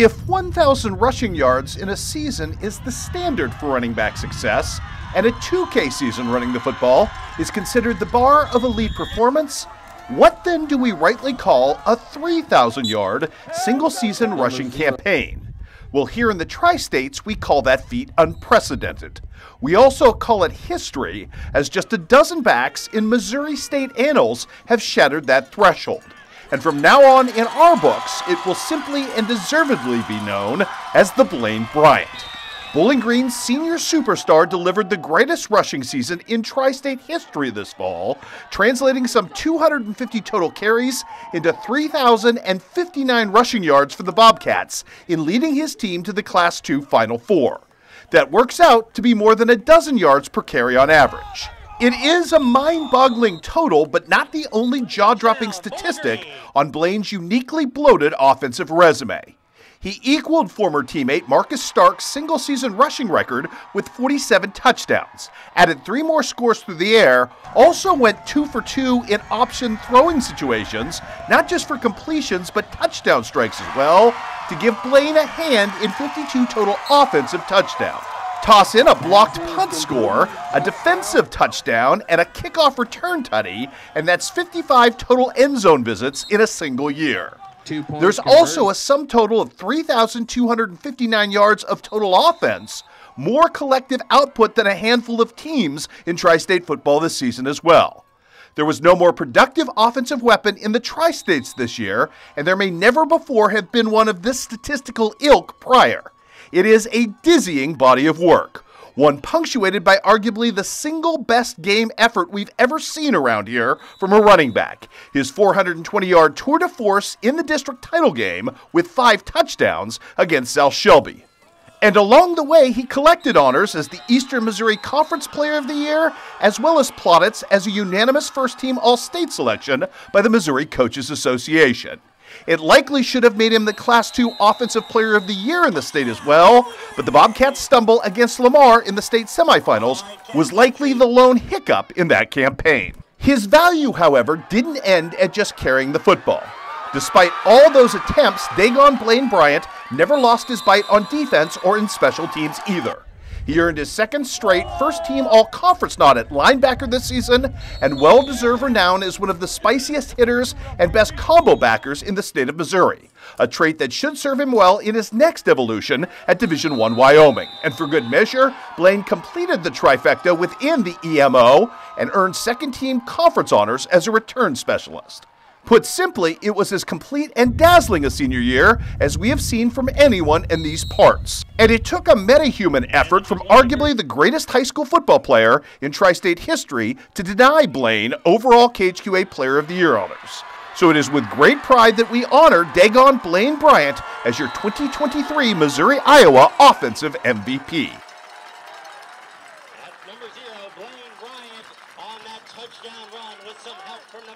If 1,000 rushing yards in a season is the standard for running back success, and a 2K season running the football is considered the bar of elite performance, what then do we rightly call a 3,000 yard single season rushing campaign? Well, here in the tri states, we call that feat unprecedented. We also call it history, as just a dozen backs in Missouri State annals have shattered that threshold and from now on in our books, it will simply and deservedly be known as the Bleyne Bryant. Bowling Green's senior superstar delivered the greatest rushing season in tri state history this fall, translating some 250 total carries into 3,059 rushing yards for the Bobcats in leading his team to the Class II Final Four. That works out to be more than a dozen yards per carry on average. It is a mind boggling total, but not the only jaw dropping statistic on Bleyne's uniquely bloated offensive resume. He equaled former teammate Marcus Stark's single season rushing record with 47 touchdowns, added three more scores through the air, also went two for two in option throwing situations, not just for completions, but touchdown strikes as well, to give Bleyne a hand in 52 total offensive touchdowns. Toss in a blocked punt score, a defensive touchdown, and a kickoff return tutty, and that's 55 total end zone visits in a single year. There's also a sum total of 3,259 yards of total offense, more collective output than a handful of teams in tri state football this season as well. There was no more productive offensive weapon in the tri states this year, and there may never before have been one of this statistical ilk prior. It is a dizzying body of work, one punctuated by arguably the single best game effort we've ever seen around here from a running back. His 420 yard tour de force in the district title game with five touchdowns against South Shelby. And along the way, he collected honors as the Eastern Missouri Conference Player of the Year, as well as plaudits as a unanimous first team All State selection by the Missouri Coaches Association. It likely should have made him the Class II Offensive Player of the Year in the state as well, but the Bobcats' stumble against Lamar in the state semifinals was likely the lone hiccup in that campaign. His value, however, didn't end at just carrying the football. Despite all those attempts, Daegon Bleyne Bryant never lost his bite on defense or in special teams either. He earned his second straight first team all conference nod at linebacker this season and well deserved renown as one of the spiciest hitters and best combo backers in the state of Missouri, a trait that should serve him well in his next evolution at Division 1 Wyoming. And for good measure, Bleyne completed the trifecta within the EMO and earned second team conference honors as a return specialist. Put simply, it was as complete and dazzling a senior year as we have seen from anyone in these parts. And it took a metahuman effort from arguably the greatest high school football player in tri state history to deny Bleyne overall KHQA Player of the Year honors. So it is with great pride that we honor Daegon Bleyne Bryant as your 2023 Missouri Iowa Offensive MVP. At number zero, Bleyne Bryant on that touchdown run with some help from the